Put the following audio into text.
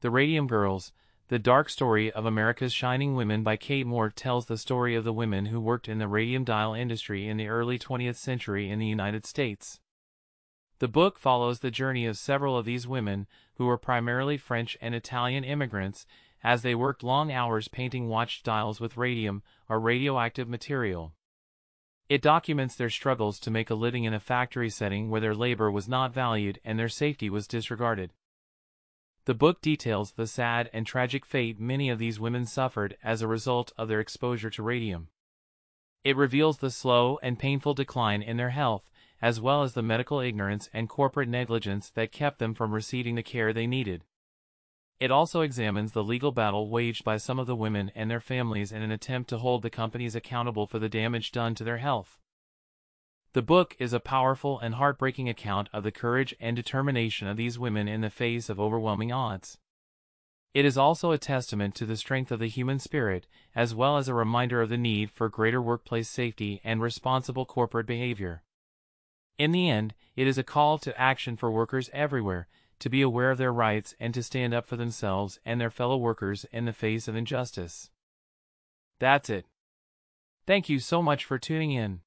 The Radium Girls, The Dark Story of America's Shining Women by Kate Moore tells the story of the women who worked in the radium dial industry in the early 20th century in the United States. The book follows the journey of several of these women, who were primarily French and Italian immigrants, as they worked long hours painting watch dials with radium, or radioactive material. It documents their struggles to make a living in a factory setting where their labor was not valued and their safety was disregarded. The book details the sad and tragic fate many of these women suffered as a result of their exposure to radium. It reveals the slow and painful decline in their health, as well as the medical ignorance and corporate negligence that kept them from receiving the care they needed. It also examines the legal battle waged by some of the women and their families in an attempt to hold the companies accountable for the damage done to their health. The book is a powerful and heartbreaking account of the courage and determination of these women in the face of overwhelming odds. It is also a testament to the strength of the human spirit, as well as a reminder of the need for greater workplace safety and responsible corporate behavior. In the end, it is a call to action for workers everywhere, to be aware of their rights and to stand up for themselves and their fellow workers in the face of injustice. That's it. Thank you so much for tuning in.